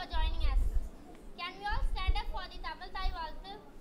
for joining us. Can we all stand up for the Tamil Thai Vazhthu?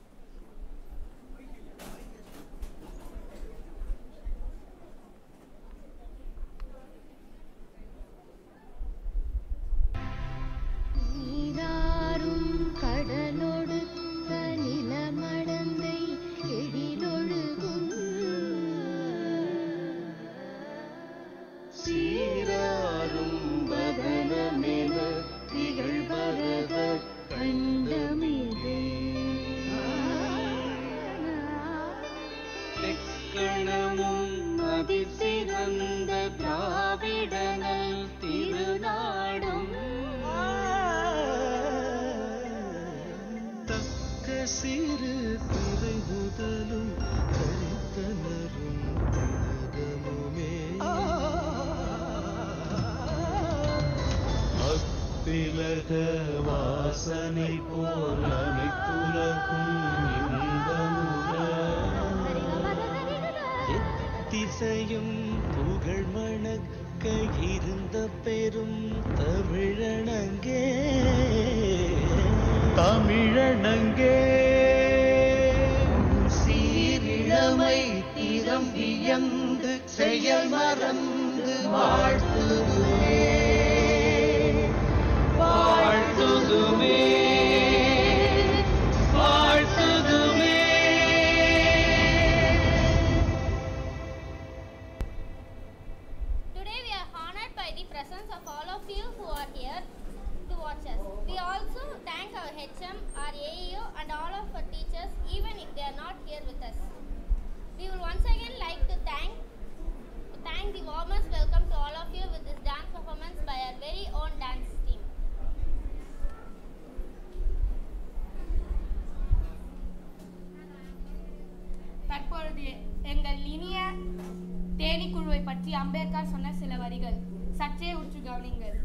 பற்றி அம்பேத்கர் சொன்ன சில வரிகள். சற்றே உற்று கவனிங்கள்.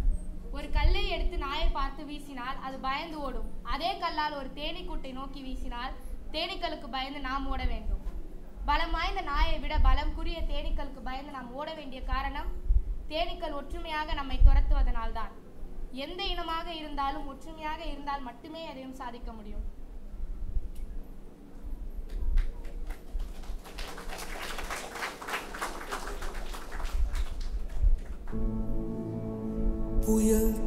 ஒரு கல்லை எடுத்து நாயை பார்த்து வீசினால் அது பயந்து ஓடும். அதே கல்லால் ஒரு தேனீக்கூட்டை நோக்கி வீசினால் தேனீக்களுக்கு பயந்து நாம் ஓட வேண்டும். பலம் வாய்ந்த நாயை விட பலம் குறிய தேனீக்களுக்கு பயந்து நாம் ஓட வேண்டிய காரணம் தேனீக்கள் ஒற்றுமையாக நம்மை துரத்துவதனால்தான். எந்த இனமாக இருந்தாலும் ஒற்றுமையாக இருந்தால் மட்டுமே எதையும் சாதிக்க முடியும். 不要。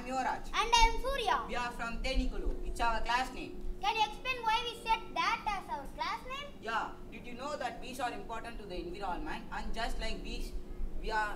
I'm Yuvraj. And I am Surya. We are from Thenikuzhu. It's our class name. Can you explain why we set that as our class name? Yeah, did you know that bees are important to the environment? And just like bees, we are.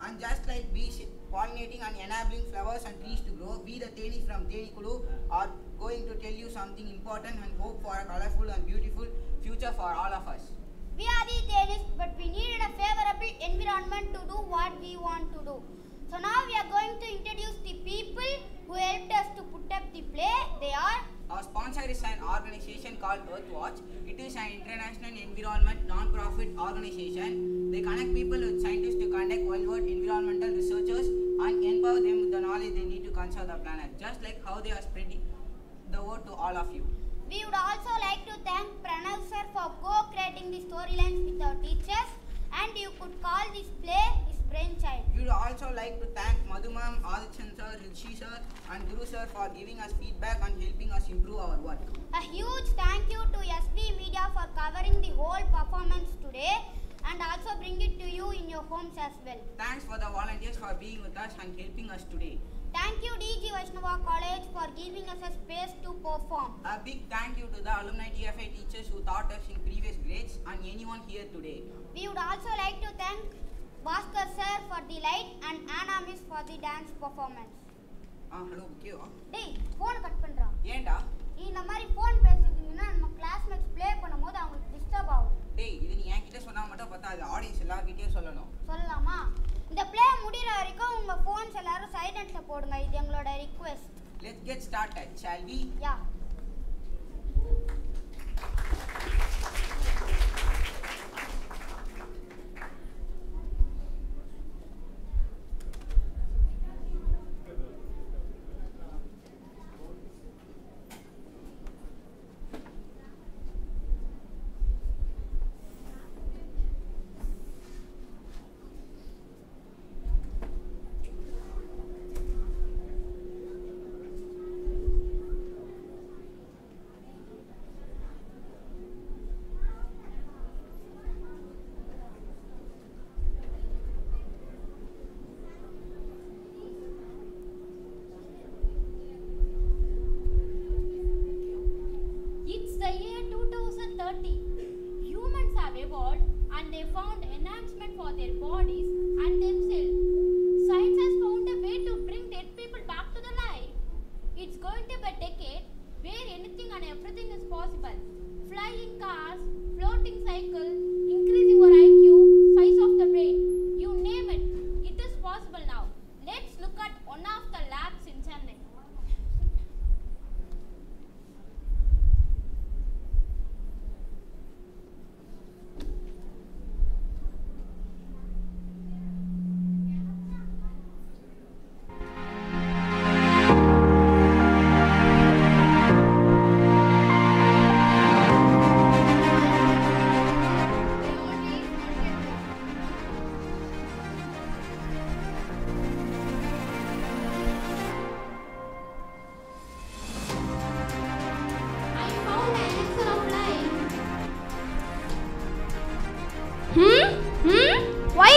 And just like bees pollinating and enabling flowers and trees to grow, we the Tenis from Thenikuzhu are going to tell you something important and hope for a colorful and beautiful future for all of us. We are the tennis, but we needed a favorable environment to do what we want to do. So now we are going to introduce the people who helped us to put up the play. They are Our sponsor is an organization called Earthwatch. It is an international environment non-profit organization. They connect people with scientists to conduct worldwide environmental researchers and empower them with the knowledge they need to conserve the planet, just like how they are spreading the word to all of you. We would also like to thank Pranav sir for co-creating the storylines with our teachers and you could call this play brainchild. We would also like to thank Madhu ma'am, Adichan sir, Rishi sir and Guru sir for giving us feedback and helping us improve our work. A huge thank you to SB Media for covering the whole performance today and also bring it to you in your homes as well. Thanks for the volunteers for being with us and helping us today. Thank you DG Vaishnava College for giving us a space to perform. A big thank you to the alumni TFA teachers who taught us in previous grades and anyone here today. We would also like to thank Bhaskar sir for the light and Anna miss for the dance performance. Ah hello ஓகேவா டேய் phone cut பண்ணுறான் ஏன்டா? நீ இந்த மாதிரி phone பேசிட்டீங்கன்னா நம்ம classmates play பண்ணும்போது அவங்களுக்கு டிஸ்டர்ப் ஆகும். டேய் இது நீ என்கிட்ட சொன்னா மட்டும் பத்தாது ஆடியன்ஸ் எல்லார்கிட்டயும் சொல்லணும். சொல்லலாமா? இந்த ப்ளே முடிகிற வரைக்கும் உங்கள் ஃபோன்ஸ் எல்லாரும் சைலண்ட்டில் போடுங்க. இது எங்களோட request let's get started shall we yeah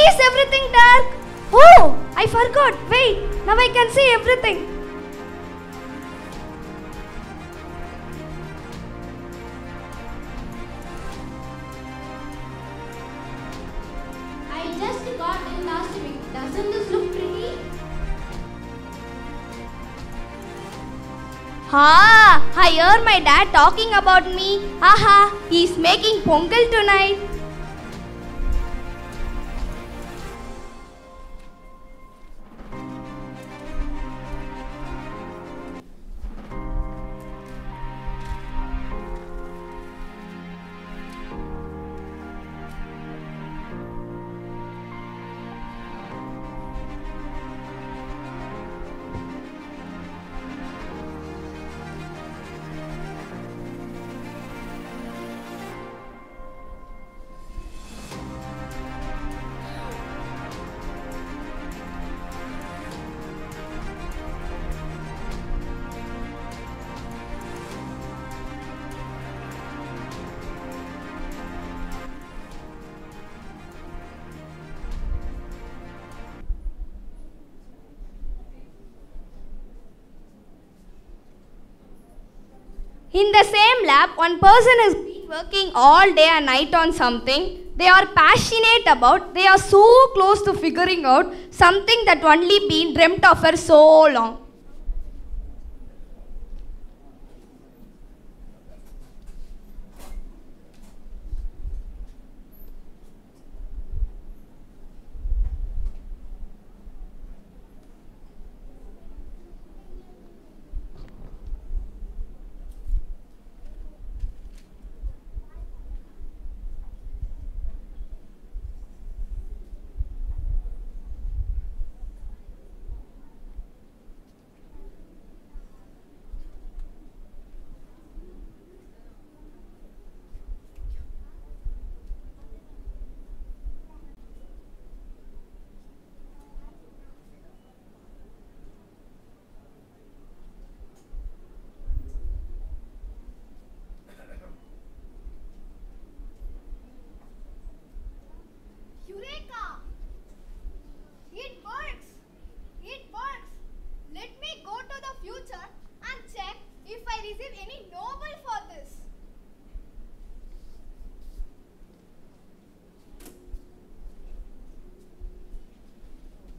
is everything dark? Oh, I forgot. Wait, now I can see everything. I just got in last week. Doesn't this look pretty? Ha! I heard my dad talking about me. Aha! He's making pongal tonight. In the same lab, one person is working all day and night on something they are passionate about. They are so close to figuring out something that only been dreamt of for so long. Eureka! It works! It works! Let me go to the future and check if I receive any Nobel for this.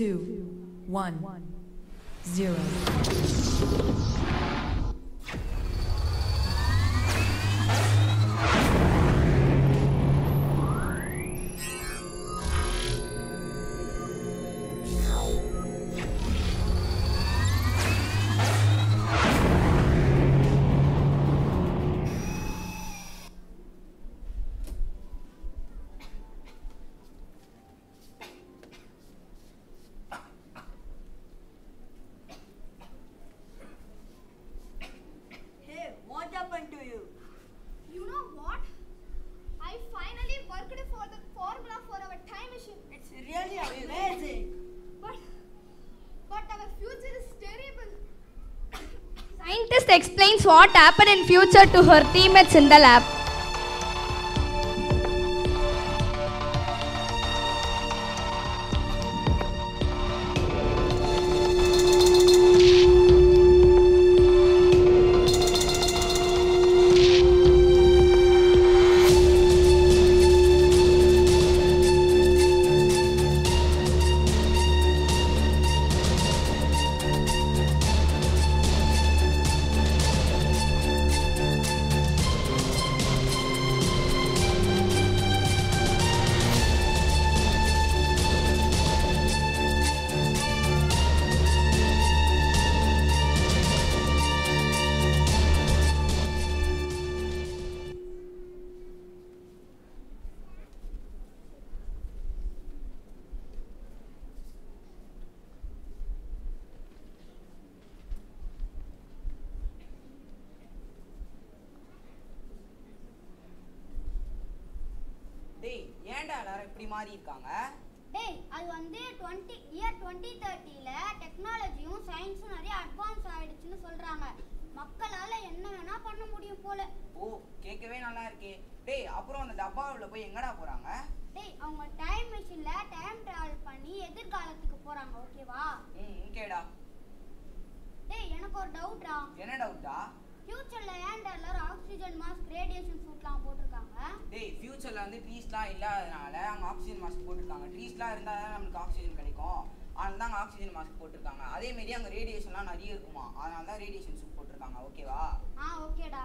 two, one, zero. explains what happened in future to her teammates in the lab. போறாங்க ஓகேவா ம் ஓகேடா டேய் எனக்கு ஒரு டவுட்டா என்ன டவுட்டா ஃபியூச்சர்ல ஏன்டா எல்லாரும் ஆக்ஸிஜன் மாஸ்க் ரேடியேஷன் சூட்லாம் போட்டிருக்காங்க? டேய் ஃபியூச்சர்ல வந்து ட்ரீஸ்லாம் இல்லாதனால அவங்க ஆக்ஸிஜன் மாஸ்க் போட்டிருக்காங்க. ட்ரீஸ்லாம் இருந்தால் தான் நமக்கு ஆக்சிஜன் கிடைக்கும். அதனால தான் ஆக்ஸிஜன் மாஸ்க் போட்டிருக்காங்க. அதே மாதிரி அங்கே ரேடியேஷன்லாம் நிறைய இருக்குமா? அதனால தான் ரேடியேஷன் சூட் போட்டிருக்காங்க. ஓகேவா ஆ ஓகேடா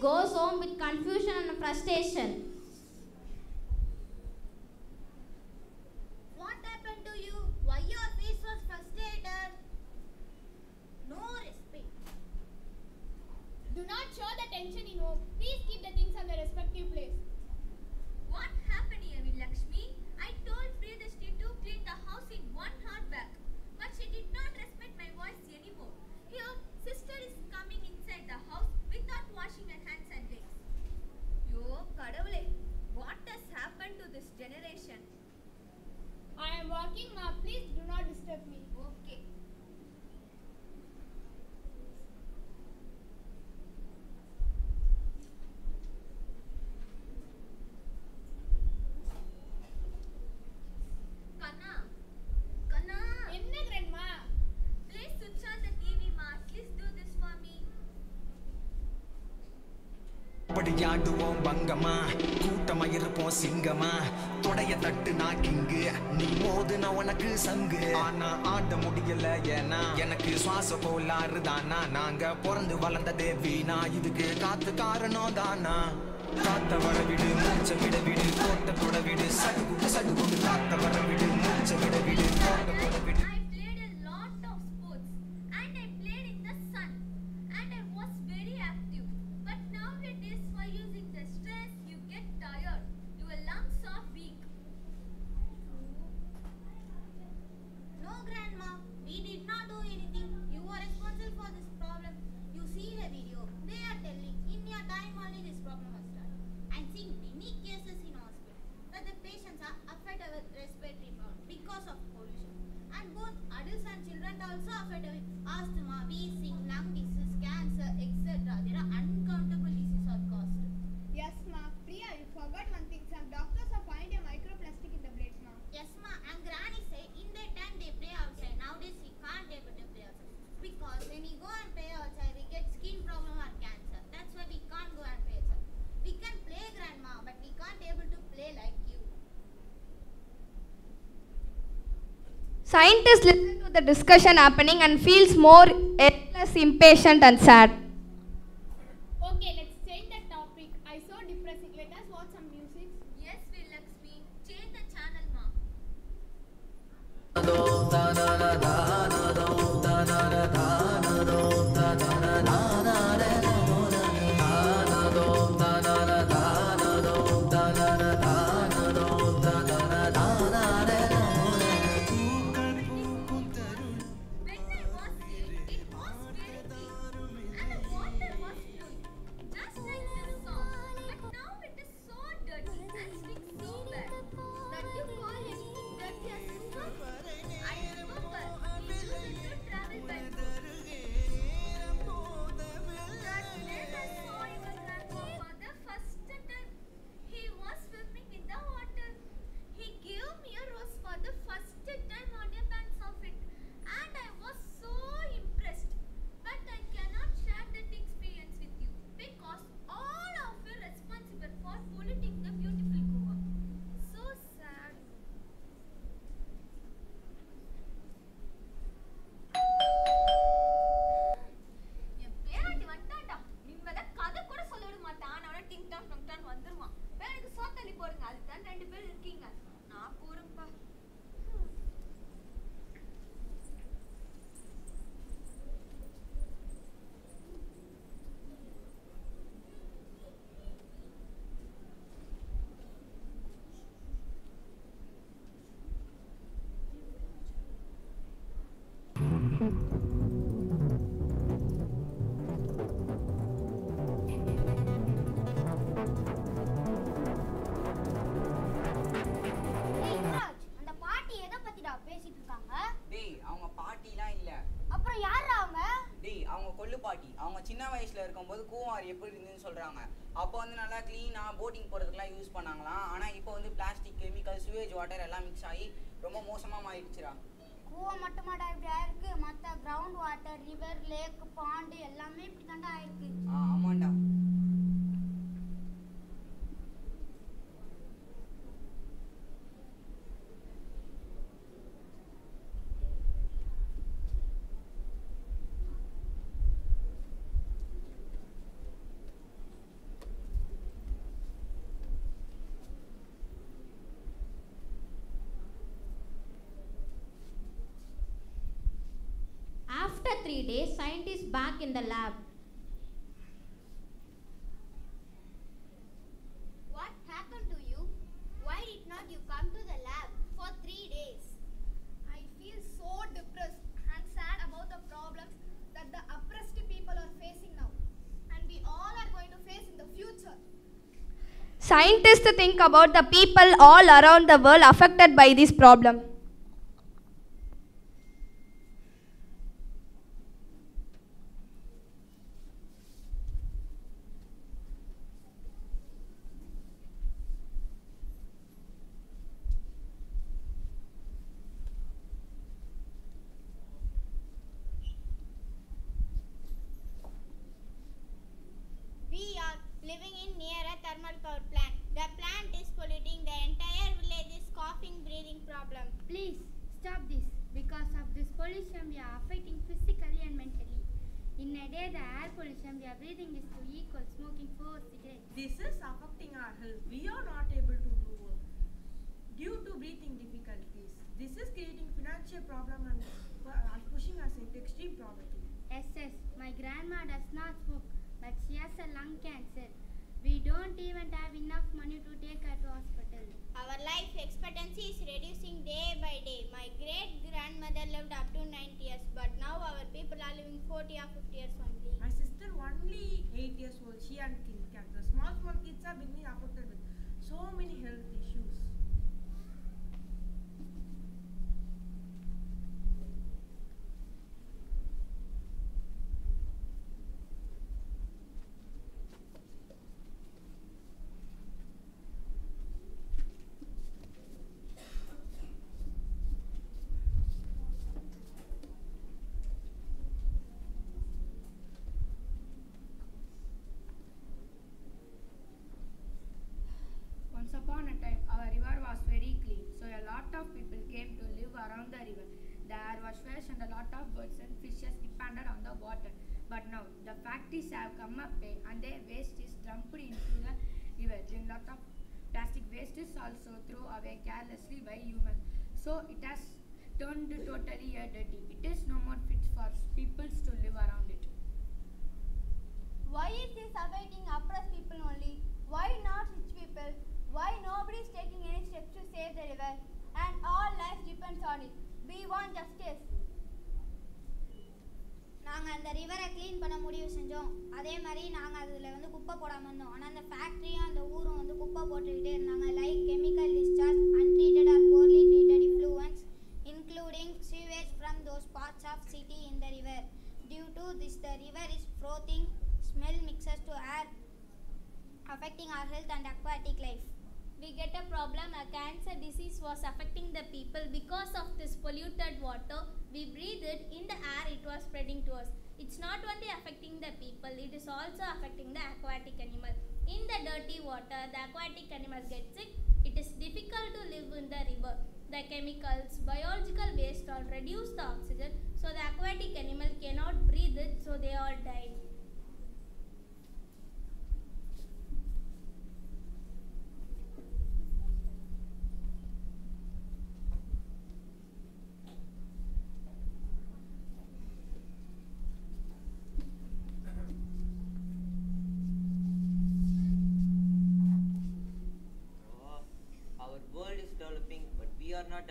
goes on with confusion and frustration. விளையாடுவோம் பங்கமா? கூட்டமா இருப்போம் சிங்கமா? தொடைய தட்டு நான் கிங்கு. நீ மோது நான் உனக்கு சங்கு. ஆனா ஆட முடியல ஏன்னா எனக்கு சுவாச கோளாறு தானா? நாங்க பிறந்து வளர்ந்தது வீணா இதுக்கு காத்து காரணம் தானா? காத்த வர விடு மூச்ச விட விடு கோட்டை தொட விடு. சடுகுடு சடுகுடு காத்த வர விடு மூச்ச விட விடு கோட்டை தொட விடு. scientist listens to the discussion happening and feels more eh, helpless, impatient and sad. சொல்கிறாங்க அப்போ வந்து நல்லா க்ளீனாக போட்டிங் போகிறதுக்குலாம் யூஸ் பண்ணாங்களாம். ஆனால் இப்போ வந்து பிளாஸ்டிக் கெமிக்கல் சுவேஜ் வாட்டர் எல்லாம் மிக்ஸ் ஆகி ரொம்ப மோசமாக மாறிடுச்சுரா கூவை மட்டுமாடா இப்படி ஆயிருக்கு மற்ற ground water river lake pond எல்லாமே இப்படி தாண்டா ஆயிருக்கு ஆமாண்டா. three days, scientists back in the lab. What happened to you? Why did not you come to the lab for three days? I feel so depressed and sad about the problems that the oppressed people are facing now. And we all are going to face in the future. Scientists think about the people all around the world affected by this problem. Grandma does not smoke, but she has a lung cancer. We don't even have enough money to take her to hospital. Our life expectancy is reducing day by day. My great grandmother lived up to 90 years, but now our people are living 40 or 50 years only. My sister only 8 years old, she had skin cancer. Small small kids are being affected with so many health issues. Once upon a time, our river was very clean, so a lot of people came to live around the river. The air was fresh and a lot of birds and fishes depended on the water. But now, the factories have come up eh, and their waste is dumped into the river. Then lot of plastic waste is also thrown away carelessly by humans. So it has turned totally uh, dirty. It is no more fit for people to live around it. Why is this affecting oppressed people only? Why not rich people? Why nobody is taking any steps to save the river? And all lives depends on it. We want justice. நாங்கள் அந்த ரிவரை clean பண்ண முடிவு செஞ்சோம் அதே மாதிரி நாங்கள் அதில் வந்து குப்பை போடாமல் இருந்தோம் ஆனால் அந்த ஃபேக்ட்ரியும் அந்த ஊரும் வந்து குப்பை போட்டுக்கிட்டே இருந்தாங்க like chemical discharge untreated R poorly treated effluents including sewage from those parts of city in the river. Due to this, the river is frothing, smell mixes to air, affecting our health and aquatic life. We get a problem, a cancer disease was affecting the people because of this polluted water. we breathed it in the air, it was spreading to us. It's not only affecting the people, it is also affecting the aquatic animal. In the dirty water, the aquatic animals get sick. It is difficult to live in the river. The chemicals, biological waste all reduce the oxygen, so the aquatic animal cannot breathe it, so they all die. Oh, our world is developing, but we are not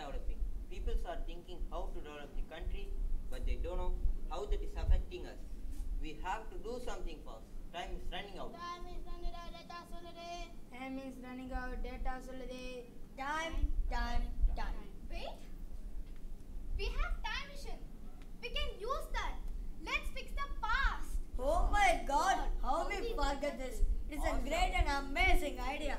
peoples are thinking how to develop the country, but they don't know how that is affecting us. We have to do something first. Time is running out. Time is running out. Data Time is running out. Time, time, time. Wait. We have time machine. We can use that. Let's fix the past. Oh my God! How we forget this. It's awesome. a great and amazing idea.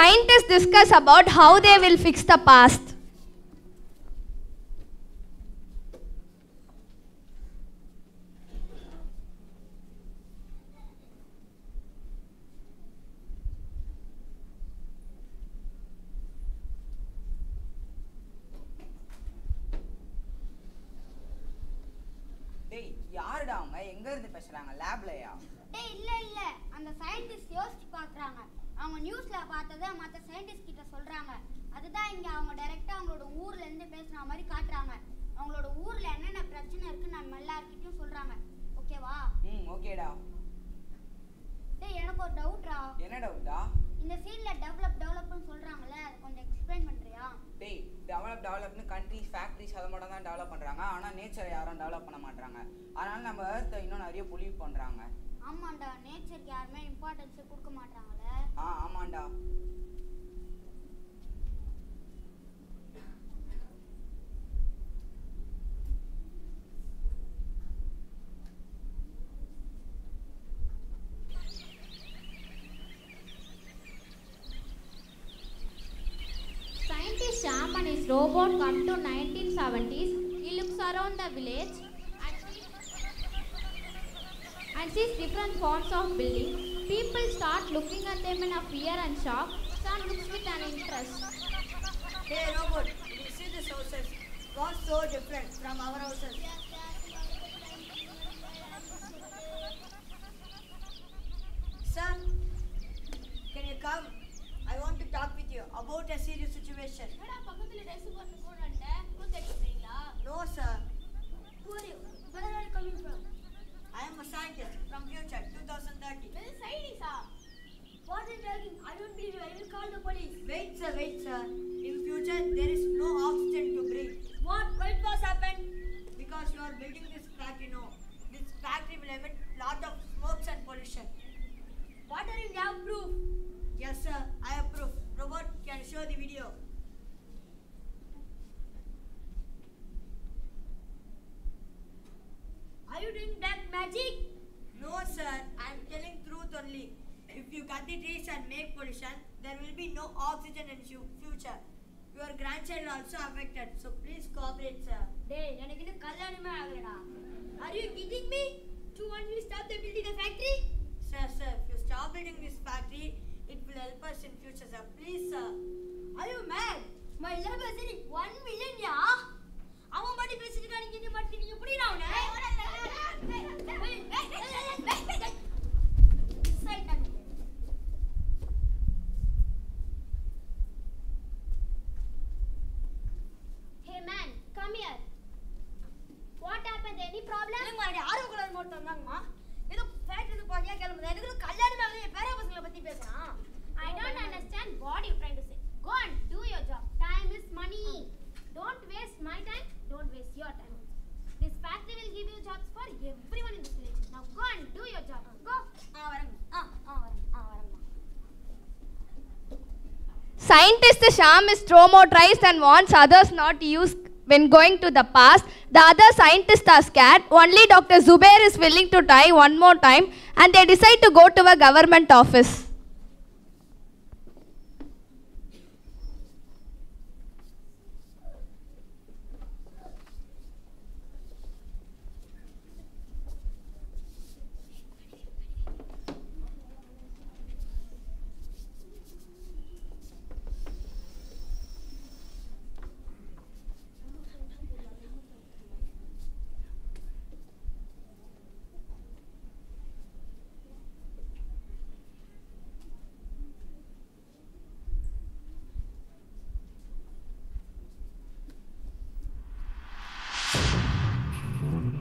Scientists discuss about how they will fix the past. பண்ணுறாங்க அதனால் நம்ம ஏர்த்தை இன்னும் நிறைய pollute பண்றாங்க. ஆமாண்டா nature யாருமே இம்பார்ட்டன்ஸே கொடுக்க மாட்டாங்களே. ஆ ஆமாண்டா. Scientist Shaman robot come to 1970s. He looks around the sees different forms of building. People start looking at them in a fear and shock. Son looks with an interest. Hey robot, you see these houses? What's so different from our houses? Sir, can you come? I want to talk with you about a serious situation. No, sir. Who are you? Where are you coming from? I am a scientist from future 2030. Where is scientist? What are you talking? I don't believe you. I will call the police. Wait, sir. Wait, sir. In future, there is no oxygen to breathe. What? Why it was happened? Because you are building this factory now. This factory will emit lot of smokes and pollution. What are you have proof? Yes, sir. I have proof. Robot can show the video. Are you doing black magic? No, sir. I am telling truth only. If you cut the trees and make pollution, there will be no oxygen in fu- future. Your grandchild also affected. So please cooperate, sir. டேய் எனக்கு இன்னும் கல்யாணமே ஆகலடா Are you kidding me? To only stop the building a factory? Sir, sir, if you stop building this factory, it will help us in future, sir. Please, sir. Are you mad? My level is one million, யா அவன் பாட்டி பேசிட்டு நீங்க மட்டும் நீங்க புரியல அவனை Miss ஆயிட்டாங்க. Hey man, come here. What happened? Any problem? இல்லைம்மா, என்னை ஆர்வ கலர் மட்டும் வந்தாங்கம்மா ஏதோ ஃபேக்டரி பாதியா கிளம்புது எனக்கு இன்னும் கல்யாணம் ஆகல என் பேர பசங்களை பத்தி பேசுறான் I don't understand what you're trying to say. Go and do your job. Time is money. Don't waste my time. Don't waste your time. This factory will give you jobs for everyone in this village. Now go and do your job. Go. Uh, Scientist Sham is traumatized and wants others not to use when going to the past. The other scientists are scared. Only Dr. Zubair is willing to try one more time and they decide to go to a government office.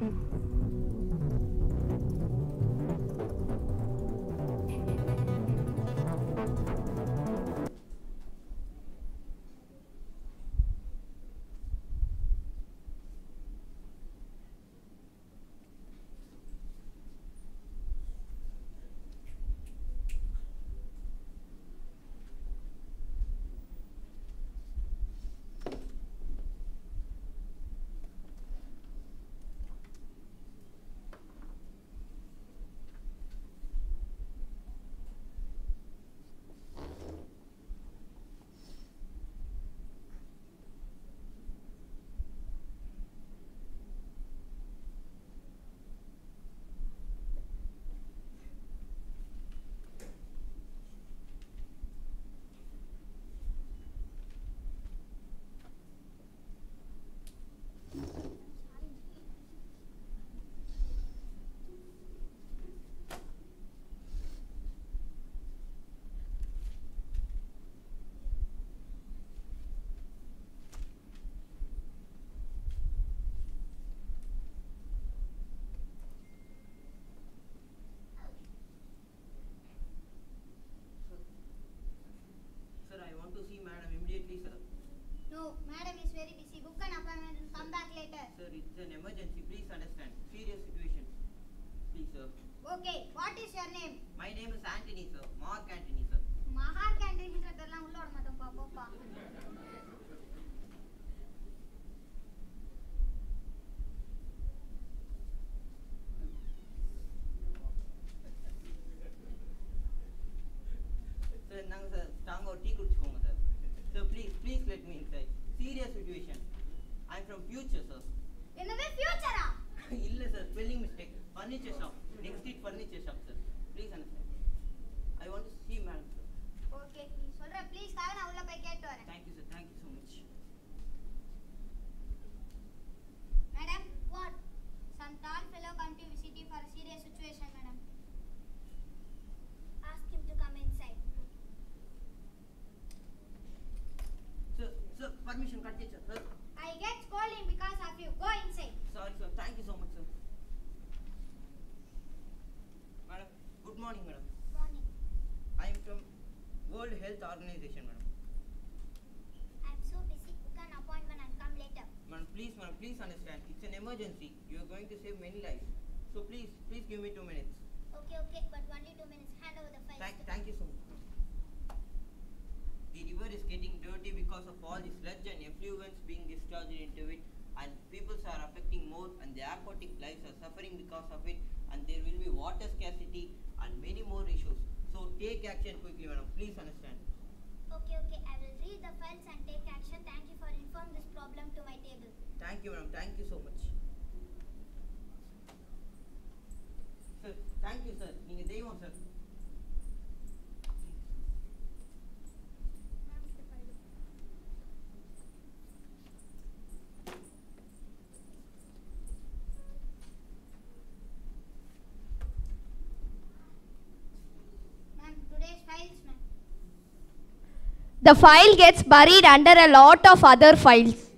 Sir, sir. It's an emergency. Please understand. Serious situation. Please, sir. Okay. What is your name? My name is Anthony, sir. Mark Anthony, sir. Mark Anthony, sir. 你介绍。Emergency. You are going to save many lives. So please, please give me two minutes. okay okay but only two minutes hand over the files Thank, thank you so much. The river is getting dirty because of all the sludge and effluents being discharged into it, and people are affecting more, and the aquatic lives are suffering because of it, and there will be water scarcity and many more issues. So take action quickly, madam. Please understand. okay okay i will read the files and take action thank you for informing this problem to my table Thank you, madam. Thank you The file gets buried under a lot of other files.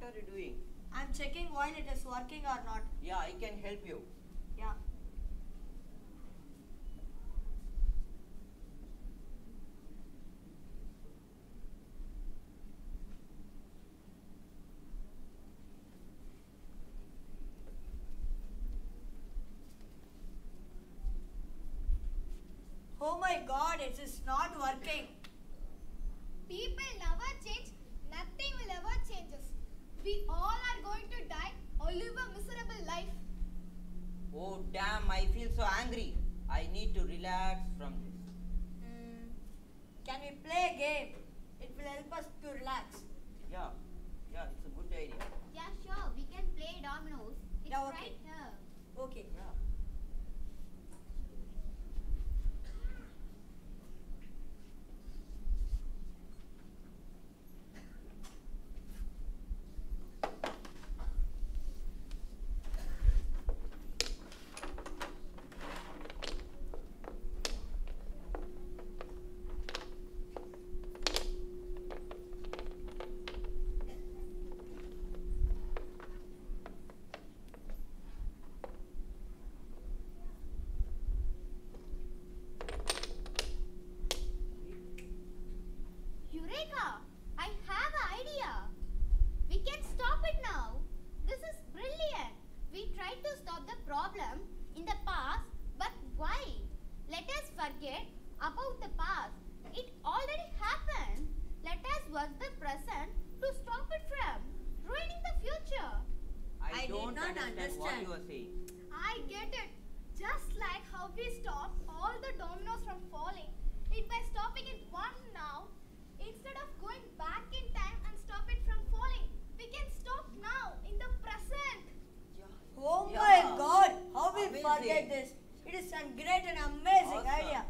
What are you doing? I'm checking while it is working or not. Yeah, I can help you. Yeah. Oh my god, it is not working. People never change, nothing will ever change us. We all are going to die or live a miserable life. Oh damn, I feel so angry. I need to relax from this. Hmm. Can we play a game? It will help us to relax. Yeah, yeah, it's a good idea. Yeah, sure. We can play dominoes. It's Yeah, okay. right Eureka! I have an idea! We can stop it now! This is brilliant! We tried to stop the problem in the past, but why? Let us forget about the past. It already happened. Let us work the present to stop it from ruining the future. I, I don't not understand, understand, what you are saying. I get it. Just like how we stop all the dominoes from falling, it by stopping it one instead of going back in time and stop it from falling, we can stop now in the present. Oh Yeah. my god, how we forget this? It is a great and amazing Awesome. idea.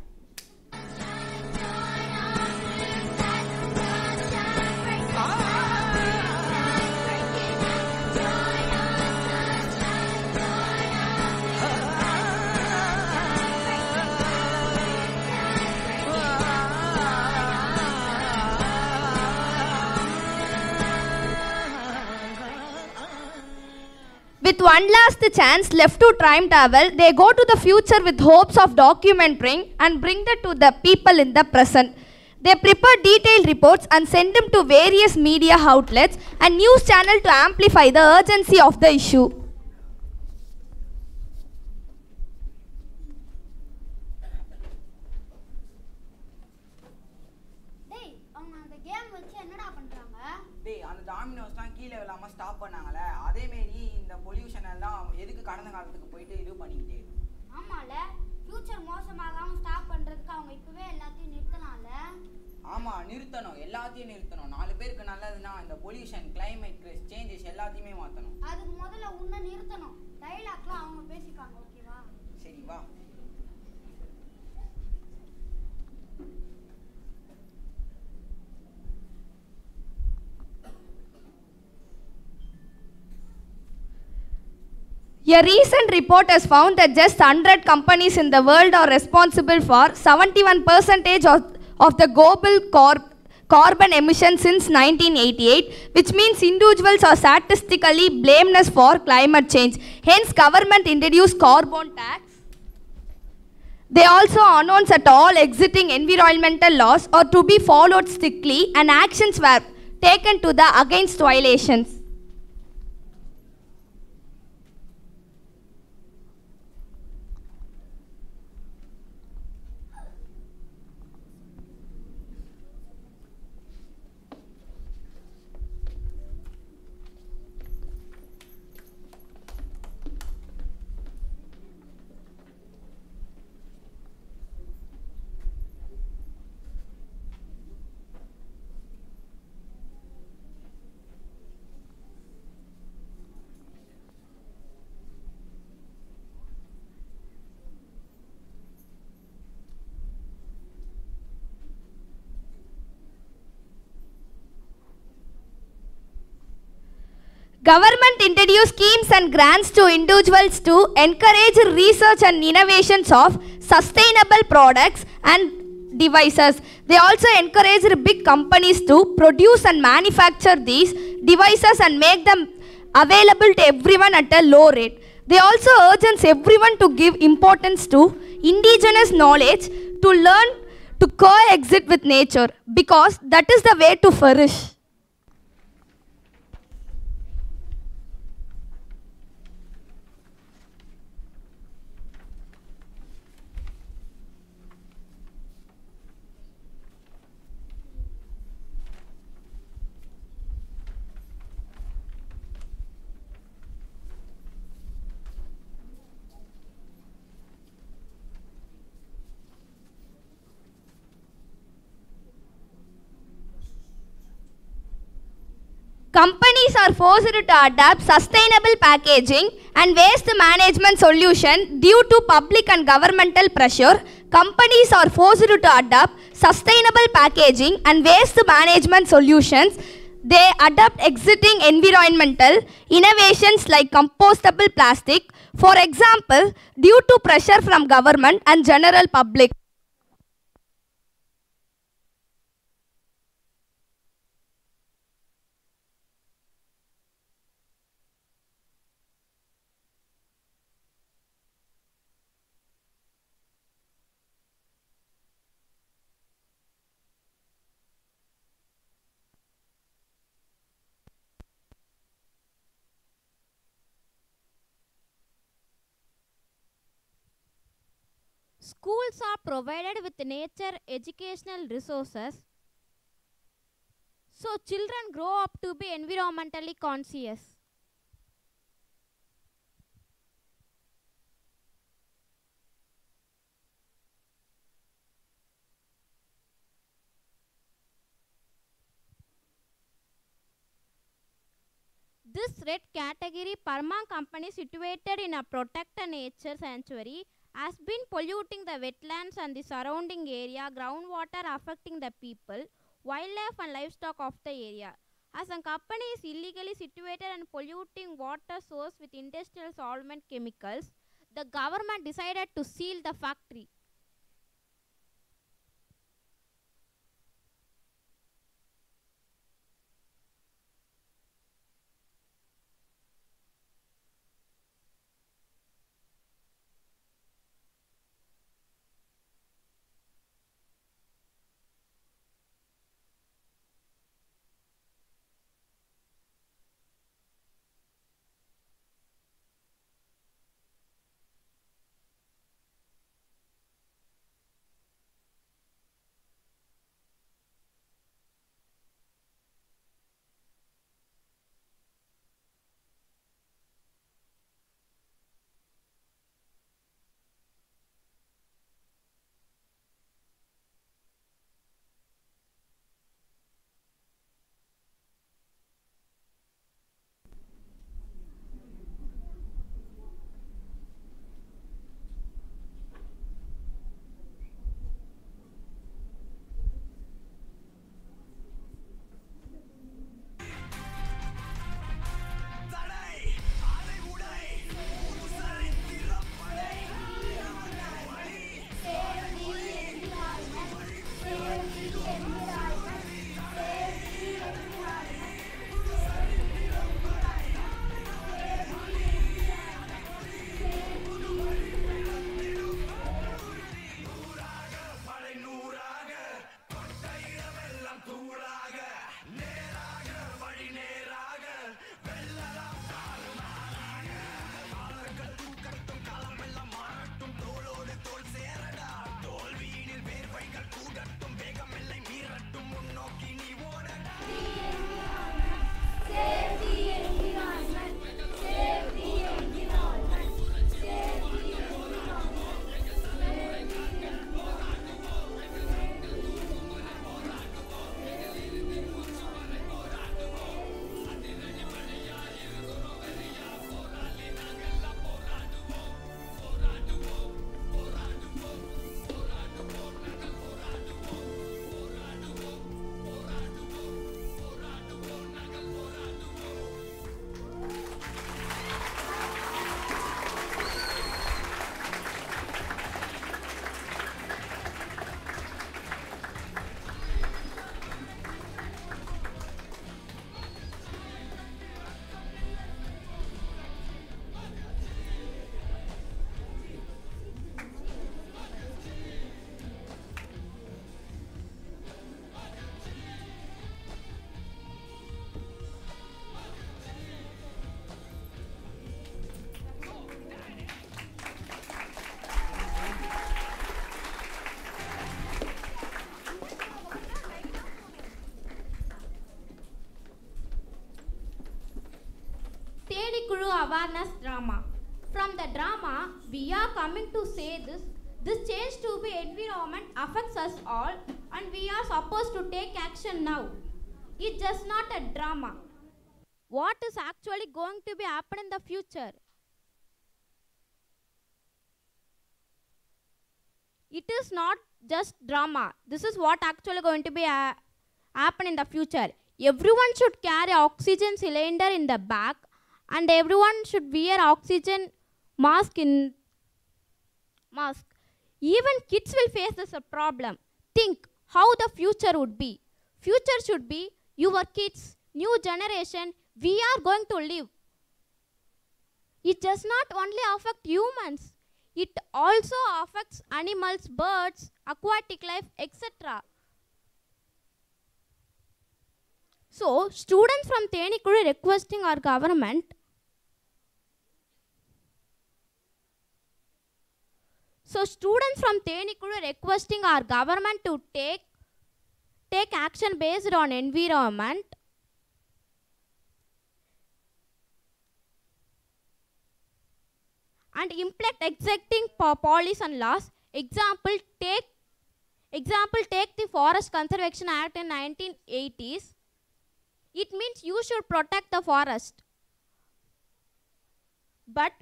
With one last chance left to time travel, they go to the future with hopes of documenting and bring that to the people in the present. They prepare detailed reports and send them to various media outlets and news channel to amplify the urgency of the issue. A recent report has found that just 100 companies in the world are responsible for 71% of, of the global cor- carbon emissions since 1988, which means individuals are statistically blameless for climate change. Hence, government introduced carbon tax. They also announced that all exiting environmental laws are to be followed strictly and actions were taken to the against violations. Government introduced schemes and grants to individuals to encourage research and innovations of sustainable products and devices. They also encouraged big companies to produce and manufacture these devices and make them available to everyone at a low rate. They also urge everyone to give importance to indigenous knowledge to learn to coexist with nature because that is the way to flourish. Companies are forced to adapt sustainable packaging and waste management solution due to public and governmental pressure. Companies are forced to adapt sustainable packaging and waste management solutions. They adapt existing environmental innovations like compostable plastic, for example, due to pressure from government and general public. Schools are provided with nature educational resources. So children grow up to be environmentally conscious. This red category pharma company situated in a protected nature sanctuary has been polluting the wetlands and the surrounding area, groundwater affecting the people, wildlife and livestock of the area. As a company is illegally situated and polluting water source with industrial solvent chemicals, the government decided to seal the factory. Kuru awareness drama. From the drama, we are coming to say this. This change to be environment affects us all and we are supposed to take action now. It's just not a drama. What is actually going to be happen in the future? It is not just drama. This is what actually going to be uh, happen in the future. Everyone should carry oxygen cylinder in the back and everyone should wear oxygen mask in mask. Even kids will face this problem. Think how the future would be. Future should be your kids, new generation, we are going to live. It does not only affect humans, it also affects animals, birds, aquatic life, etc. So, students from Thenikuzhu requesting our government So, students from Thenikuzhu requesting our government to take take action based on environment and implement exacting po- policies and laws. Example, take example take the Forest Conservation Act in 1980s. It means you should protect the forest. but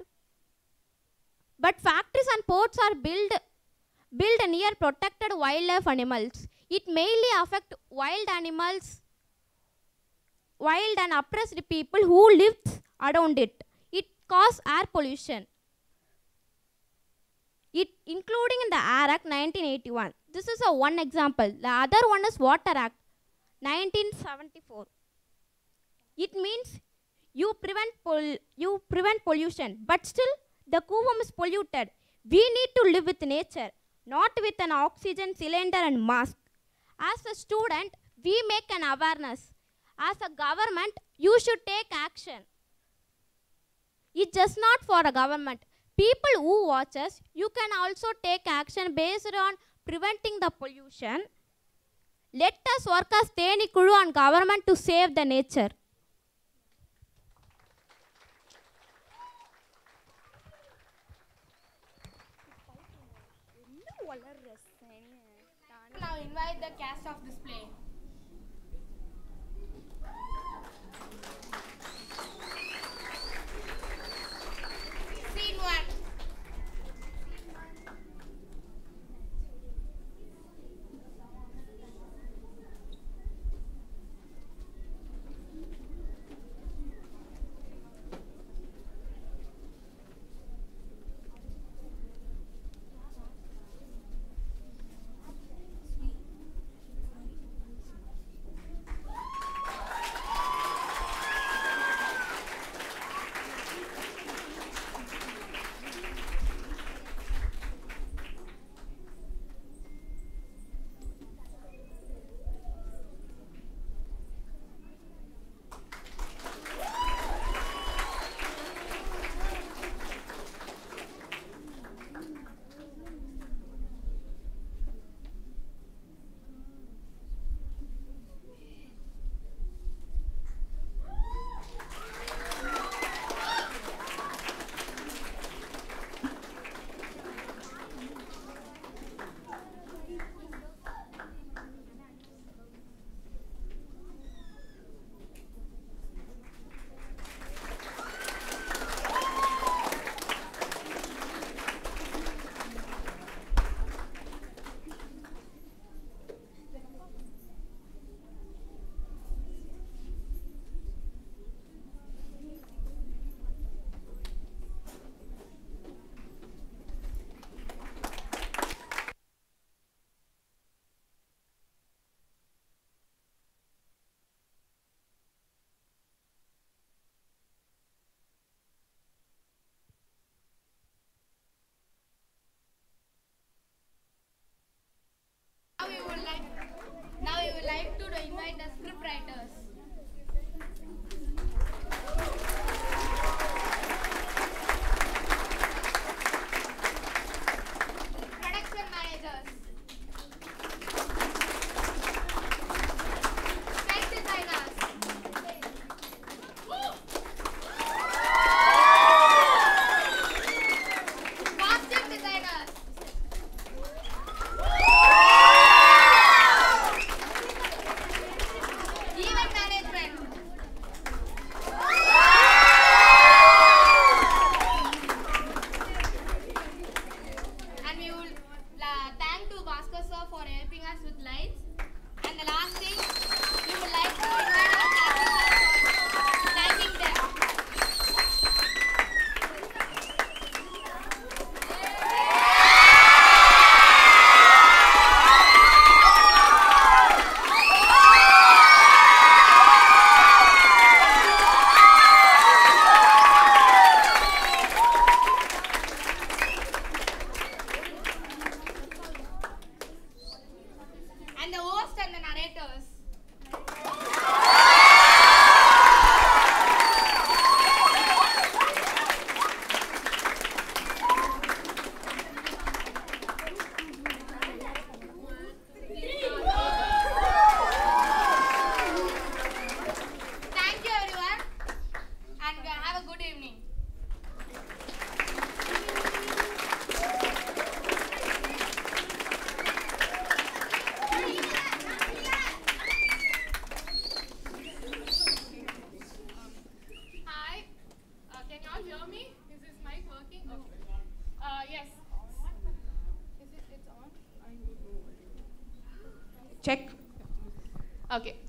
but factories and ports are built built near protected wildlife animals. It mainly affect wild animals wild and oppressed people who live around it. It causes air pollution. It including in the air act 1981 this is a one example. The other one is water act 1974 it means you prevent you prevent pollution but still the kuvam is polluted. We need to live with nature not with an oxygen cylinder and mask. As a student we make an awareness. As a government you should take action. It's just not for a government. People who watch us you can also take action based on preventing the pollution. Let us work as Thenikuzhu and government to save the nature Invite the cast of this writers.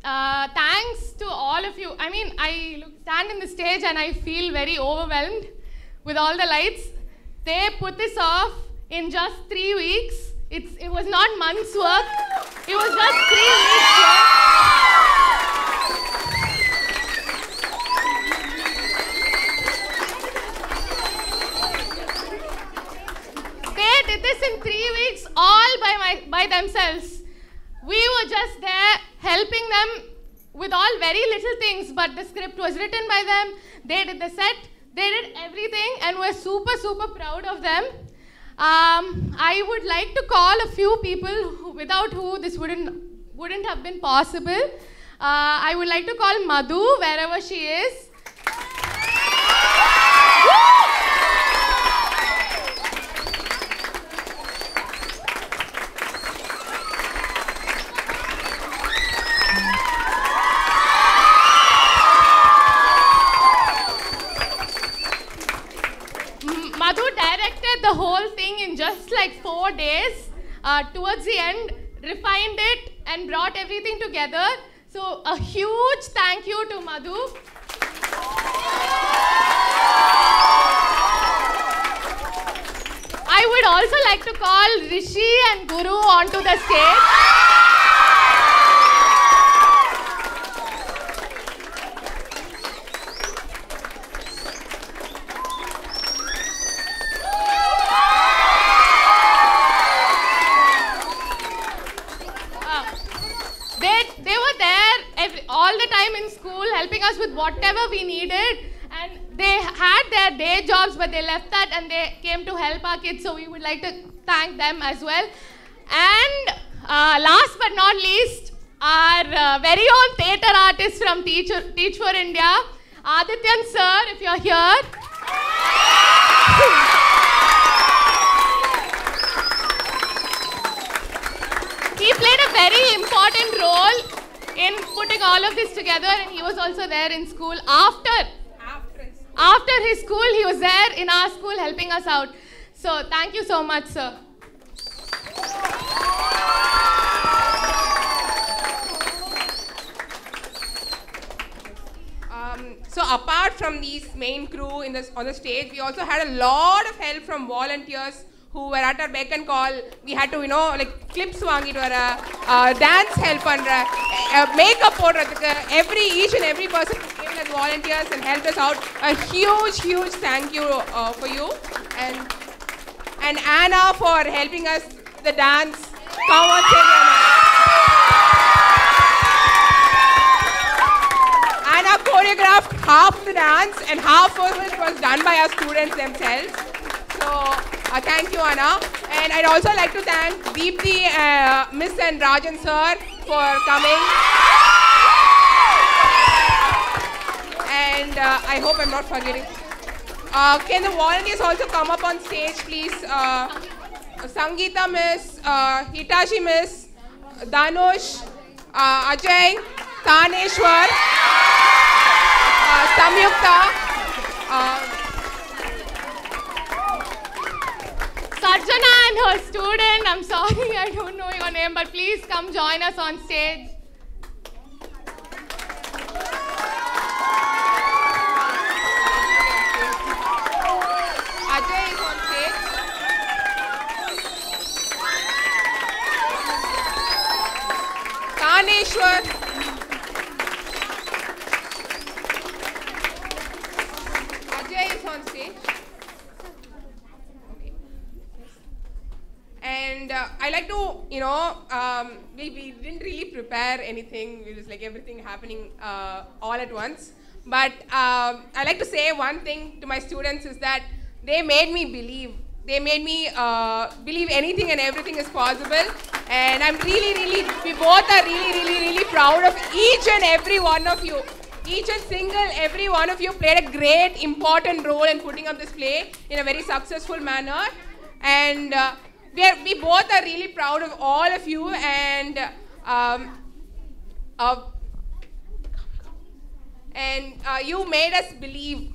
Uh, thanks to all of you. I mean, I look, stand in the stage and I feel very overwhelmed with all the lights. They put this off in just three weeks. It's, it was not months' work. It was just three weeks' work. They did this in three weeks all by, my, by themselves. We were just there helping them with all very little things, but the script was written by them. They did the set, they did everything, and we're super, super proud of them. Um, I would like to call a few people without who this wouldn't, wouldn't have been possible. Uh, I would like to call Madhu wherever she is. M- Madhu directed the whole thing in just like four days. Uh, towards the end, refined it and brought everything together. So, a huge thank you to Madhu. I would also like to call Rishi and Guru onto the stage. Uh, they, they were there every, all the time in school helping us with whatever we needed and they had their day jobs but they left that and they came to help our kids so we would like to thank them as well. And uh, last but not least our uh, very own theatre artist from Teach, Teach for India Adityan sir if you're here. He played a very important role in putting all of this together and he was also there in school after. After his school he was there in our school helping us out. So thank you so much sir so apart from these main crew in this on the stage, we also had a lot of help from volunteers who were at our beck and call. We had to, you know, like clips வாங்கிட்டு வர uh, dance help பண்ற uh, makeup போடுறதுக்கு every each and every person who came as volunteers and helped us out. A huge, huge thank you uh, for you and and Anna for helping us the dance. on, say. Anna choreographed half the dance and half of it was done by our students themselves. So uh, thank you, Anna. And I'd also like to thank Deepthi, uh, Miss and Rajan sir for coming. And uh, I hope I'm not forgetting. Uh, can the volunteers also come up on stage, please? Uh, Sangeeta Miss, uh, Hitachi Miss, Danush, uh, Ajay, Taneshwar, uh, Samyukta, uh, Sarjana and her student. I'm sorry I don't know your name but please come join us on stage Ajay is on stage. Ajay is on stage. And uh, I like to, you know, um, we, we didn't really prepare anything. It was like everything happening uh, all at once. But um, I like to say one thing to my students is that they made me believe. They made me uh, believe anything and everything is possible. And I'm really, really, we both are really, really, really proud of each and every one of you. Each and single, every one of you played a great, important role in putting up this play in a very successful manner. And uh, we, are, we both are really proud of all of you. And um, uh, and uh, you made us believe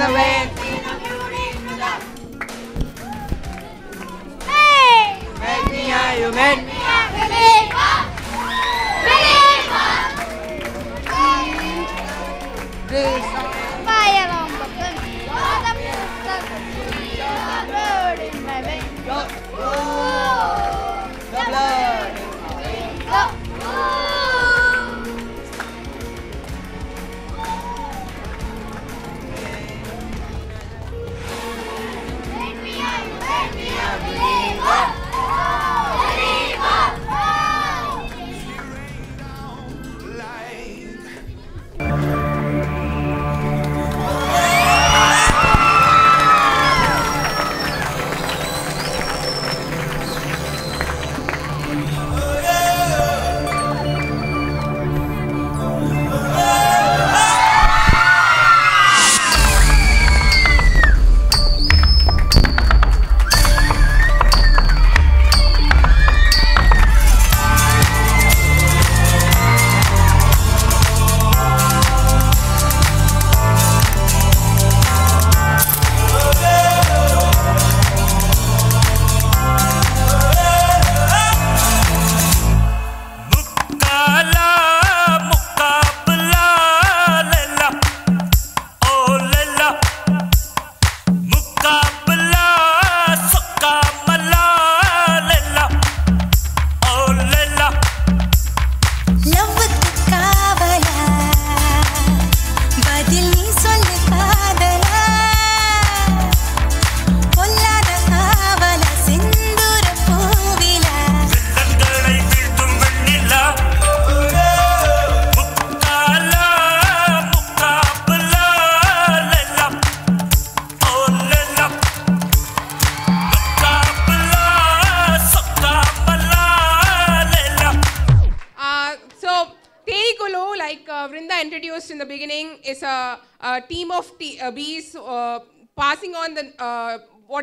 the way.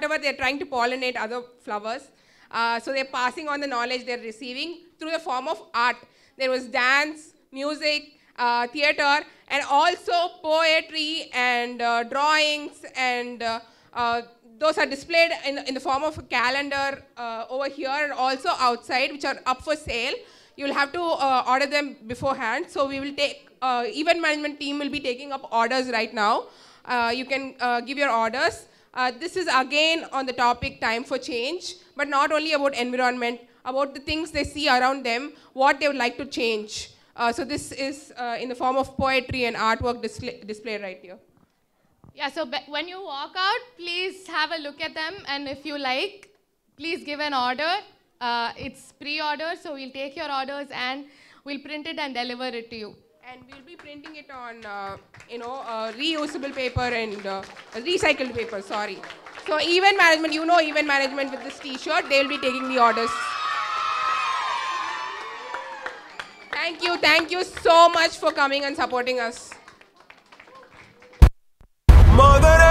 Whatever they're trying to pollinate other flowers. Uh, so they're passing on the knowledge they're receiving through the form of art. There was dance, music, uh, theater, and also poetry and uh, drawings and uh, uh, those are displayed in, in the form of a calendar uh, over here and also outside, which are up for sale. You'll have to order them beforehand. So we will take, event management team will be taking up orders right now. You can give your orders. Uh, this is again on the topic time for change, but not only about environment, about the things they see around them, what they would like to change. Uh, so this is uh, in the form of poetry and artwork display, display right here. Yeah, so when you walk out, please have a look at them, and if you like, please give an order. Uh, it's pre-order, so we'll take your orders and we'll print it and deliver it to you and we'll be printing it on, uh, you know, uh, reusable paper and uh, recycled paper, sorry. So event management, you know event management with this t-shirt, they'll be taking the orders. Thank you, thank you so much for coming and supporting us. Mother